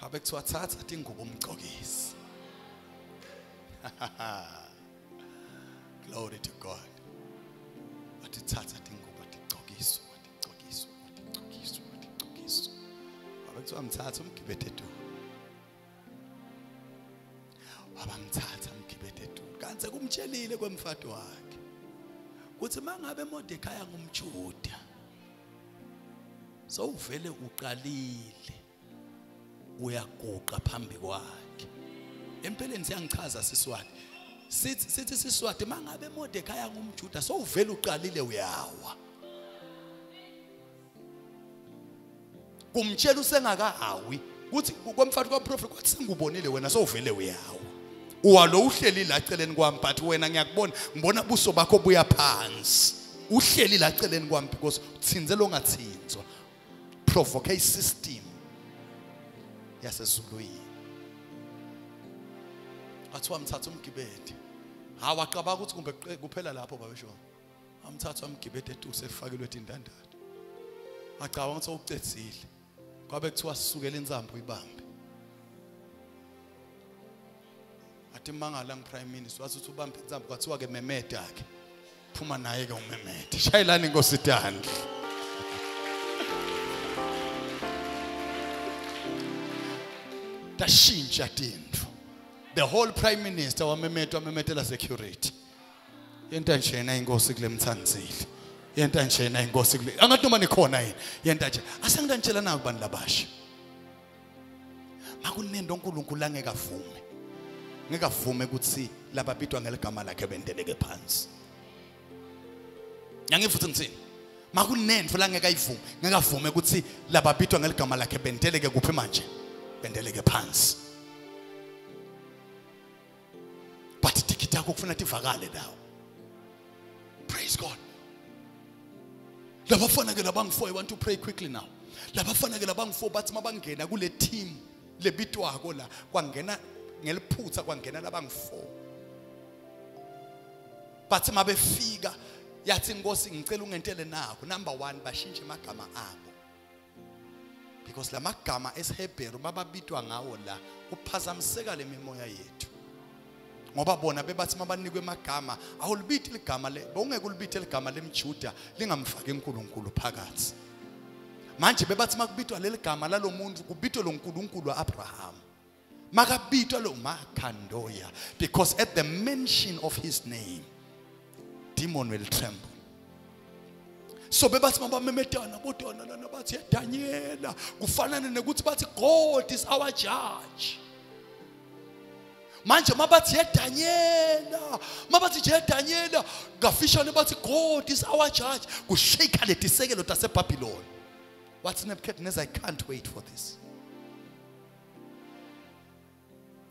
ngabe kuthiwa thatha tingubo umgcokisi glory to god. Wathi thatha tingubo tigcokiswa tigcokiswa tigcokiswa tigcokiswa ngabe kuthiwa mthatha umgibethe edu wabamthatha umgibethe edu kanti kumtshelile kwemfati wakhe. Kuthi mangabe Mordekhaya ngumjuda sowuvele uqalile. Uyaguqa phambi kwakhe. Empeleni siyangichaza siswati. Sithi sithi siswati mangabe Mordekhaya ngumjuda sowuvele uqalile uyawa. Kumtshela usengakahawi kuthi kwemfati kwaprofeti kwathi sengubonile wena sowuvele uyawa. Uwalo uhleli la celeni kwami but wena ngiyakubona ngibona buso bakho buya phansi. Uhleli la celeni kwami because uthinze longathinzwa provoke system yasezulwini. Athiwa mthatha umgibede ha waqaba ukuthi kumbe kuqe- kuphela lapho babesho amthatha umgibede etuse efakelwe indandatho wacaba ukuthi ucedzile kwabe kuthiwa sisukela insambo ibambe. Athi mangala ngiprime minister wathi uthi ubambe insambo kwathiwa ke memeda ke phuma naye ke umemede. Shayelani inkosi tandla tashintsha tintfo. The whole prime minister wamemeta wamemetela security. Yenta njena inkosi kule mthanzile. Yenta njena inkosi kule angathi noma nikhona yini yenta nje asengitantshela na kubani labasha. Makunento uNkulunkulu angekavume. Ngikavume ukuthi lababitwa ngeligama lakhe bendeleke phansi. Nyangifuthi ngitsini makunento langekayivume ngikavume ukuthi lababitwa ngeligama lakhe bendeleke kuphi manje? Bendeleke phansi. But tikiti yakho kufuna tivakale nawo praise god. Labafana ke labangu-four i want to pray quickly now. Labafana ke labangu4 bathi mabangena kule team lebitwako la kwangena ngeliphutha kwangena labangu-four bathi mabefika yathi inkosi ngicela ungentele nakho. Number one bashintshe amagama abo because lamagama esiHebheru bababitwa ngawo la uphazamiseka lemimoya yethu. Ngoba bona bebathi mabanikwe emagama awulibithi ligama le bongeke ulibithi ligama lemjuda lingamfaki uNkulunkulu phakathi. Manje bebathi makubitwa leli gama lalomuntu kubitwe lo nkulunkulu waAbraham. Makabitwa lo makhandoya because at the mention of his name demon will tremble. So bebathi mabamemetana bodwana lana bathi yedanyela kufanana nekuthi bathi god is our judge. Manje mabathi yedanyela mabathi nje yedanyela ngafishane bathi god is our judge. Kushake le disekelo tasebabylon wathi nebuchadnezzar i can't wait for this.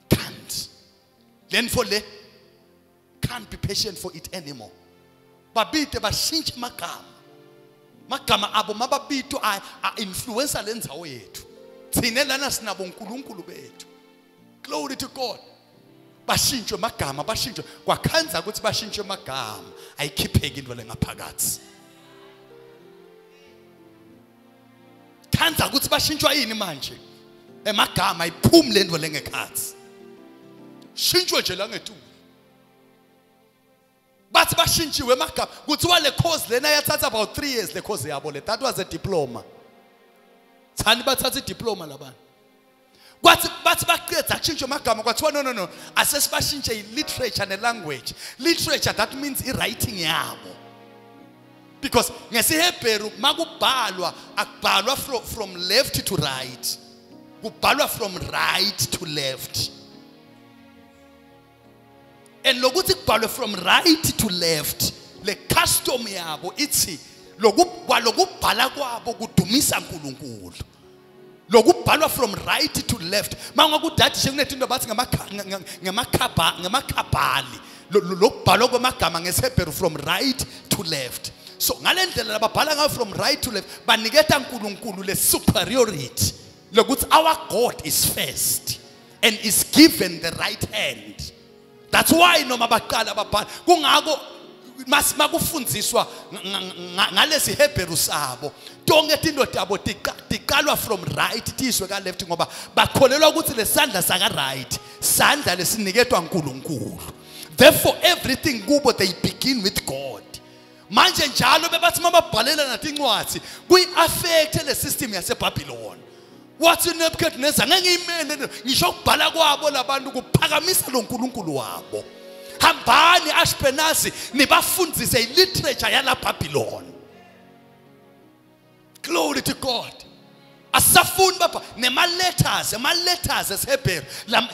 Can't. Then for le can't be patient for it anymore. Babide bashintshe amagama magama abo mababito a influencer lendzawo yethu. Thine lana sinabo uNkulunkulu bethu. Glory to god. Bashintshwe amagama bashintshwe kwakhanza ukuthi bashintshwe amagama ayikhipheki into lengaphakathi khanza ukuthi bashintshwa yini manje? Emagama ayiphumi lento lengekhathi shintshwe nje la ngetulu bathi bashintshiwe emagama kuthiwa le course lena yathatha about 3 years le course yabo le. That was a diploma. Thani bathatha idiploma labantu kwathi bathi baqeda kushintshe amagama kwathiwa no no no asesibashintshe i-literature ne-language. Literature that means i-writing yabo. Because ngesihebheru makubhalwa akubhalwa from left to right. Kubhalwa from right to left and lokuthi kubhalwe from right to left le custom yabo ithi lokubhala kwabo kudumisa uNkulunkulu lokubhalwa from right to left. Mangakudadi nje kunetinto bathi ngamakhabha ngamakhabhali. Lokubhalwa kwamagama ngesihebheru from right to left. So ngalendlela lababhala ngayo from right to left baniketa uNkulunkulu le superiority. Lokuthi our God is first and is given the right hand. That's why noma baqala babhala kungako mas makufundiswa ngalesi hebheru sabo. Tonke tinto tabo tiqalwa from right tiyiswe ka left ngoba bakholelwa ukuthi lesandla saka right sandla lesiniketwa uNkulunkulu therefore everything kubo they begin with God. Manje njalo bebathi mababhalela nathi incwadi kuyi-affect le system yaseBabylon wathi uNebuchadnezzar ngeke ngiyimele ngisho ukubhala kwabo labantu kuphakamisa lo nkulunkulu wabo. Hambani ashpenazi nibafundise iliterature yala Babylon. Glory to God. Asafuni bapha nema letters ema letters esihebheru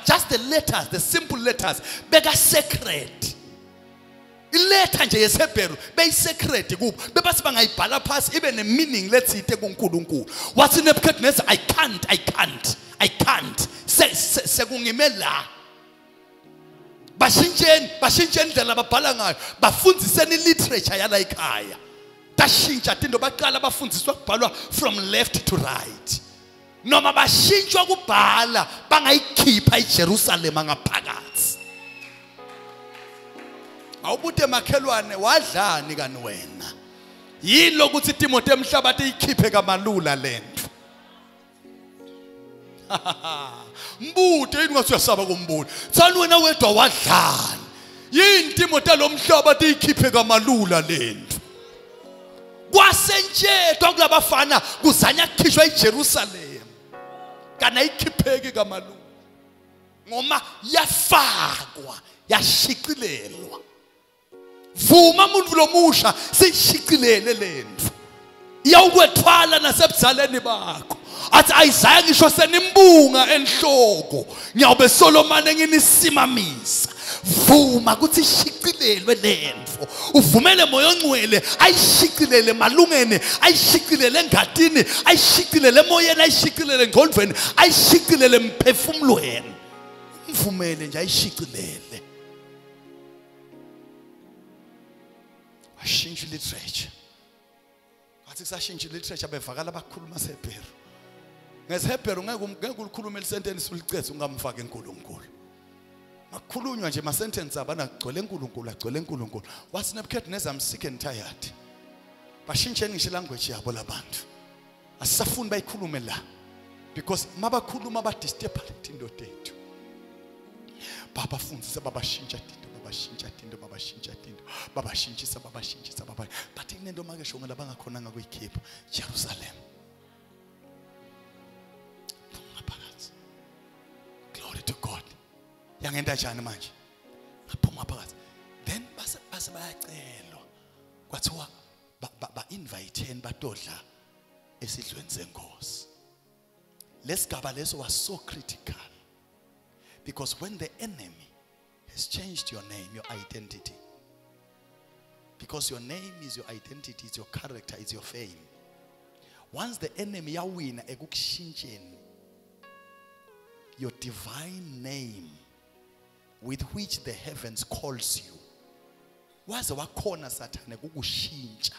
just the letters the simple letters beka secret iletha nje yesebheru beyisecret kubo bebathi bangayibhala phansi ibe nemeaning letsite kuNkulunkulu. Wathi Nebuchadnezzar I can't I can't I can't. Sekungime la. Bashintsheni bashintsheni indlela babhala ngayo bafundziseni literature yala ekhaya. Tashintsha tinto baqala bafundiswa kubhalwa from left to right. Noma bashintshwa kubhala bangayikhipha iJerusalem ngaphakathi. Awubude makhelwane wadlani kani wena? Yini lokuthi iTimothi emhlabathi iyikhiphe kamalula lento mbude yini ngathi uyasaba kumbulo thani wena wedwa wadlani. Yini iTimothi lomhlabathi iyikhiphe kamalula lento kwasentshetwa kulabafana kuzanya kukhishwa eJerusalem. Kana ikhipheki kamalula. Ngoma yafakwa yashiqilelwa vuma umuntu lomusha sishicilele lento. Iyawukwethwala nasebuzaleni bakho. Athi ayizaya ngisho senimbunga enhloko. Ngiyawube Solomon enginisimamisa. Vuma ukuthi ishicilelwe lento. Uvumele moya ongcwele ayishicilele malungene ayishicilele engadini ayishicilele emoyeni ayishicilele engqondweni ayishicilele emphefumulweni. Mvumele nje ayishicilele. Washintsha literature wathi kusashintsha literature bevakala abakhuluma seBhero ngesihebheru ngeke ngeke ulikhulume lisentence ulicethe ungamfaka enkulunkulu. Makukhulunywa nje ma sentence abana gcwele enkulunkulu agcwele enkulunkulu. Wathi Nebuchadnezzar I'm sick and tired. Bashintsheni ngisho language yabo labantu asisafuni bayikhulume la because mabakhuluma badisturb into tethu. Babafundisa babashintsha into babashintsha into babashintsha into babashintshisa babashintshisa baba but inento make shonke labangakhonanga kuyikhipha Jerusalem. Ngaphakathi glory to God. Yangenta njani manje? Ngaphuma phakathi then base base bayacelwa. Kwathiwa ba inviteni batodla esidlweni senkosi. Lesigaba leso was so critical. Because when the enemy has changed your name your identity because your name is your identity it's your character it's your fame. Once the enemy yawina ekukushintsheni your divine name with which the heavens calls you waze wakhona sathane kukushintsha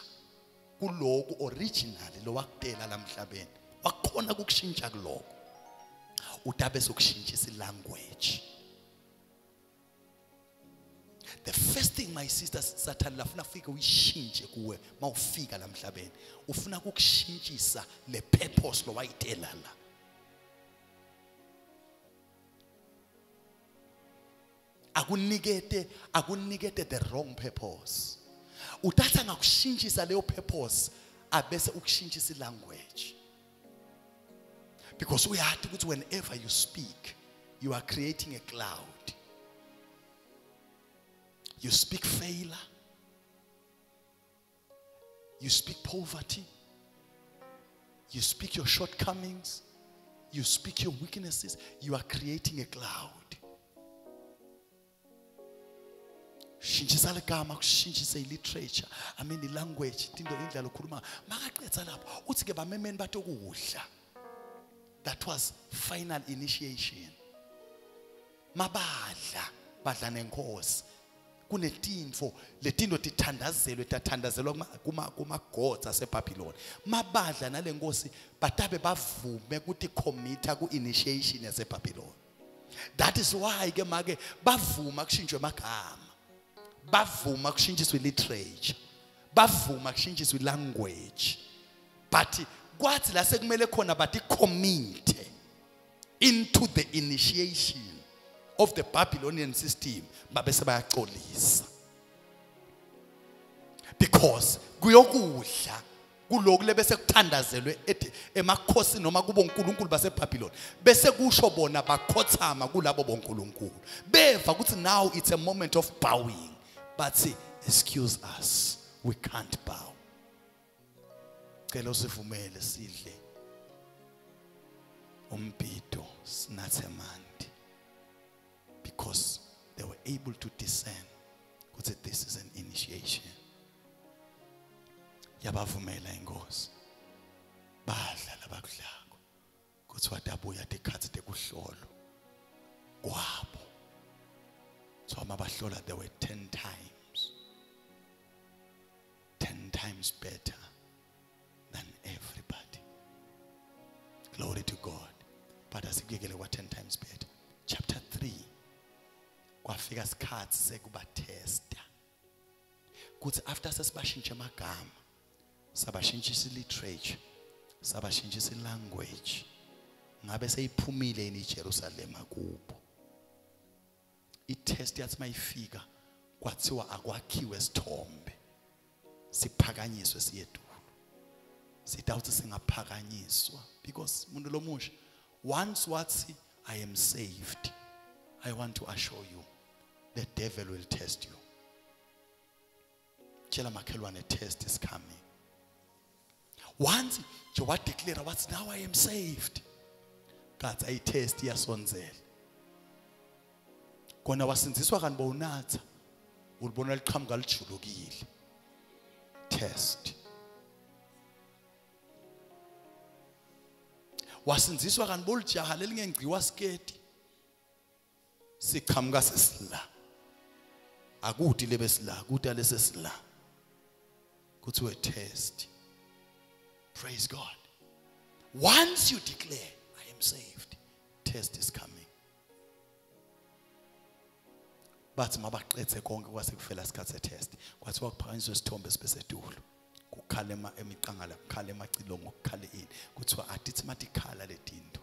kuloku original lowakudela lamhlabeni. Wakhona kukushintsha kuloko. Utabe sokushintshisa ilanguage the first thing my sister sathane lafuna ufike uyishintshe kuwe mawufika la emhlabeni. Ufuna ukukushintshisa le purpose lo wayitela la. Akunikete akunikete the wrong purpose. Uthatha ngakushintshisa leyo purpose abese ukushintshisa ilanguage. Because uyathi ukuthi whenever you speak you are creating a cloud. You speak failure. You speak poverty. You speak your shortcomings. You speak your weaknesses. You are creating a cloud. Shintshisa ligama kushintshise iliterature. I mean ilanguage into indlela okhuluma makaqedza lapho uthi ke bamemeni bathi ukudla. That was final initiation. Mabadla badla nenkosi kunetinfo letinto tithandazelwe tathandazelwa kuma- kuma kumagods aseBabylon mabadla nalenkosi batabe bavume ukuthi committa ku initiation yaseBabylon that is why ke make bavuma kushintshwe amagama bavuma kushintshiswe literature bavuma kushintshiswe language. But kwathi la sekumele khona bathi commit into the initiation. Of the Babylonian system babe sebayaxolisa because kuyokudla kulokhu lebese kuthandazelwe ethi emakhosini noma kubo uNkulunkulu baseBabylon bese kusho bona bakhothama kulabo bonkulunkulu. Beva ukuthi now it's a moment of bowing say excuse us we can't bow. Cela usivumele sidle. Umbhido sinathe amanti because they were able to discern. Ukuthi this is an initiation. Yabavumela inkosi. Badla labakudlako kuthi wadabuya tikhathi tekuhlolo kwabo. So mabahlola they were 10 times 10 times better than everybody. Glory to god. But asikuyekele kwa 10 times better. Chapter 3 kwafika isikhathi sekuba testa kuthi after sesibashintshe amagama sabashintshisa literature sabashintshisa language ngabe seyiphumile yini iJerusalem kubo itest yathi mayifika kwathiwa akwakhiwe sithombe siphakanyiswe siyedulo sidawuthi singaphakanyiswa because umuntu lomusha once wathi i am saved i want to assure you. The devil will test you. Tshela makhelwane test is coming. Once you nje wadeclare wathi now i am saved kathi ayitest iyasonzela kona wasinziswa kanti bowunatha ulibona liqhamuka lijulukile. Test. Wasinziswa kanti bolijaha lelingengciwa sketi siqhamuka sesila akuthi lebe sila kuthi alese sila. Kuthiwe test. Praise god. Once you declare i am saved test is coming. Bathi mabaqethe konke kwase kufela isikhathi setest. Kwathiwa kuphakanyiswe isithombe sibesedulo kukhale ema emiqangala kukhale emacilongo kukhale ini. Kuthiwa atithi matikhala letinto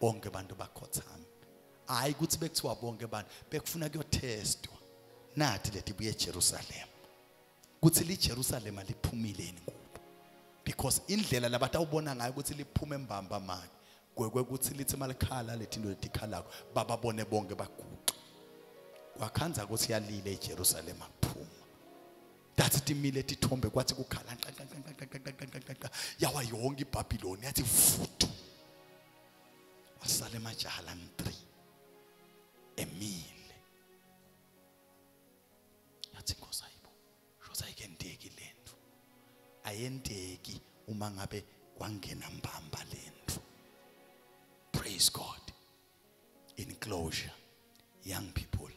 bonke abantu bakhothama hayi ukuthi bekuthiwa bonke abantu bekufuna kuyotestwa nathi letibuye eJerusalem kuthi liJerusalem liphumileni kubo because indlela labantu awubona ngayo ukuthi liphume embamba manje kwekwe ukuthi lithi malikhala letinto letikhalako bababone bonke baguqa kwakhanza ukuthi yalile eJerusalem aphuma dathi timile tithombe kwathi kukhala yawa yonke iBhabhiloni yathi vuthu wasala emajaha lami 3 emile ayenteki uma ngabe kwangena mbamba lento. Praise god. In closure young people.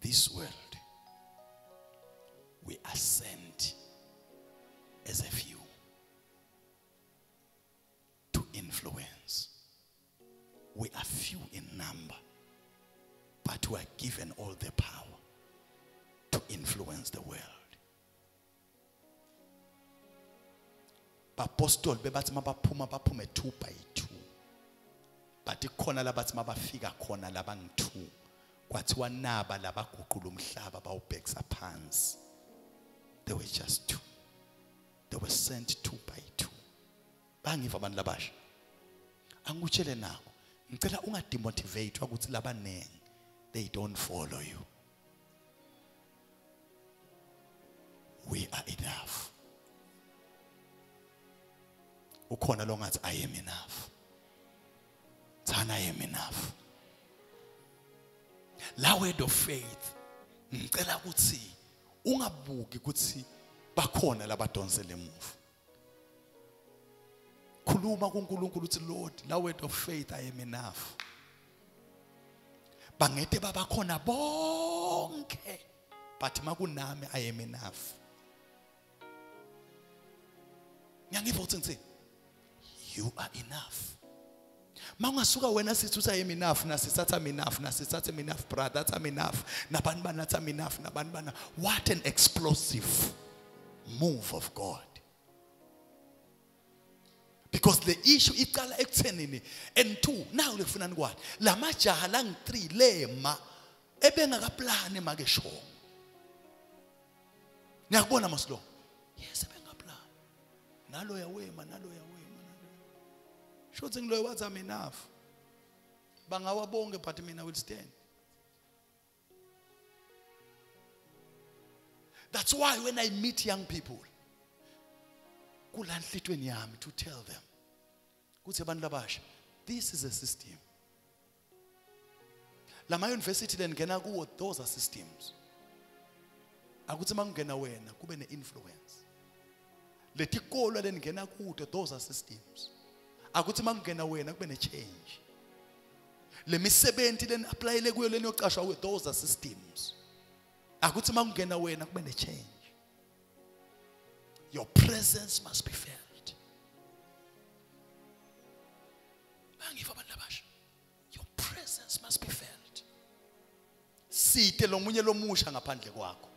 This world we sent as a few to influence. We are few in number but we are given all the power to influence the world bapostoli bebathi mabaphuma baphume 2 by 2 but ikhona labathi mabafika khona labangi2 kwathiwa naba labaguqula umhlaba bawubhekisa phansi. They were just two. They were sent two by two. Bangiva abantu labasha. Angikutshele nako ngicela ungademotivate ukuthi labanengi they don't follow you. We are enough. Ukhona lo ngathi i am enough. Thana i am enough. La word of faith ngicela ukuthi ungabuki ukuthi bakhona labadonsele emuva. Khuluma kuNkulunkulu uthi Lord la word of faith i am enough. Bangete babakhona bonke but makunami i am enough. Ngiyangiva ukuthi ngithini you are enough. Mawungasuka wena sithi uthi I'm enough nasithatha I'm enough nasithatha I'm enough brother that's I'm enough nabantu banathi I'm enough nabantu bana. What an explosive move of God. Because the issue iqala ekuthenini and two nawu lefunani kwani lamajaha lang 3 lema ebengakaplani make shongo ngiyakubona maslo yes ebengakaplani. Nalo yawema nalo shothi ngiloyo wathi I'm enough. Bangawabonke but mina will stand. That's why when I meet young people kulanhlitweni yami to tell them kuthi abantu labasha this is a system. Lama university lengena kuwo those are systems. Akuthi makungena wena kube neinfluence. Letikolo leningena kuto those are systems. Akuthi makungena wena kube nechange. Lemisebenzi leni applyele kuyo leni yocashwa kuyo those are systems. Akuthi makungena wena kube nechange. Your presence must be felt. Bangiva abantu labasha your presence must be felt. Site lomunye lomusha ngaphandle kwakho.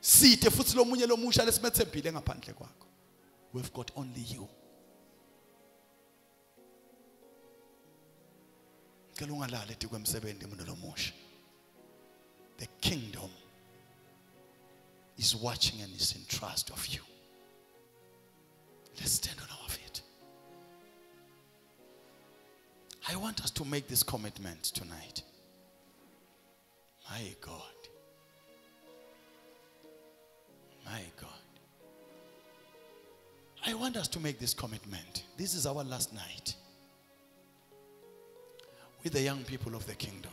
Site futhi lomunye lomusha lesimethembile ngaphandle kwakho. We've got only you. The kingdom is watching and is in trust of you. Let's stand on our feet. I want us to make this commitment tonight. My god. My god. I want us to make this commitment. This is our last night with the young people of the kingdom.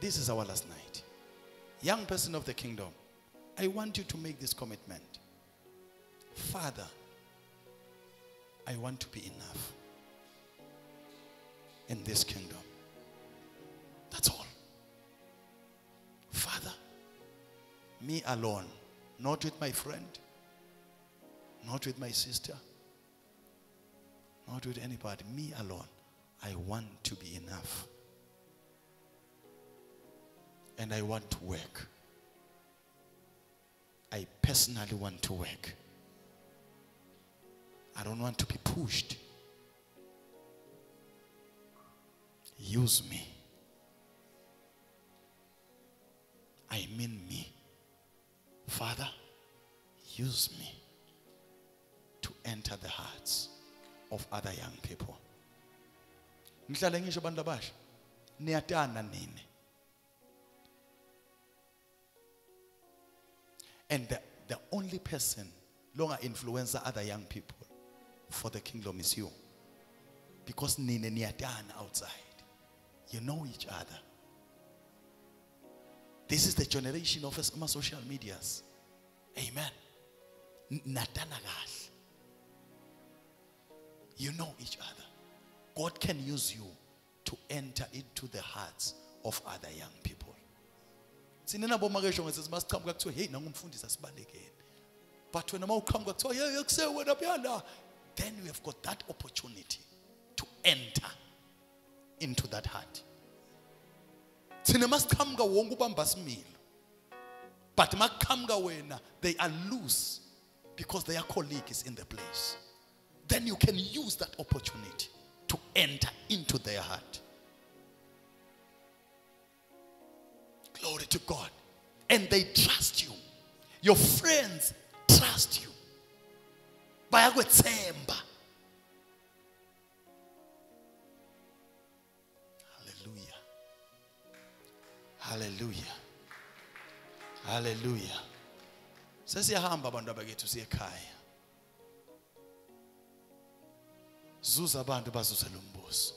This is our last night. Young person of the kingdom, I want you to make this commitment. Father, I want to be enough in this kingdom. That's all. Father, me alone, not with my friend, not with my sister, not with anybody, me alone. I want to be enough. And I want to work. I personally want to work. I don't want to be pushed. Use me. I mean me. Father, use me to enter the hearts of other young people. Ngihlale ngisho abantu abasha niyatana nini. And the, the only person longer influence other young people for the kingdom is you. Because nine niyatana outside. You know each other. This is the generation of us- social medias. Amen. Natana kahle. You know each other. God can use you to enter into the hearts of other young people. Sinena bomakesho ngithi masiqhamuka kuthiwa hey nangumfundisi asibalekeni. But wena mawuqhamuka kuthiwa hey kusewena phela then you have got that opportunity to enter into that heart thina masiqhamuka wonke ubamba similo but makuqhamuka wena they are loose because their colleague is in the place then you can use that opportunity to enter into their heart. Glory to god. And they trust you. Your friends trust you. Bayakwethemba. Hallelujah. Hallelujah. Hallelujah ekhaya zuza abantu bazuze lo mbuso